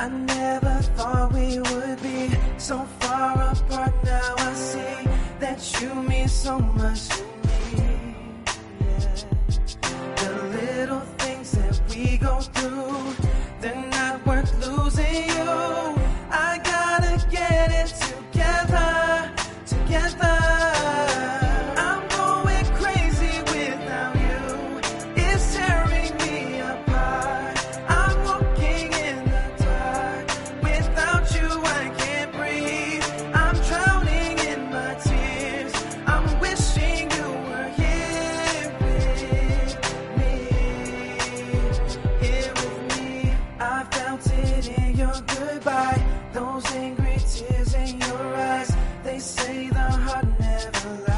I never thought we would be so far apart. Now I see that you mean so much to me. Yeah. The little things that we go through. counted in your goodbye. Those angry tears in your eyes, they say the heart never lies.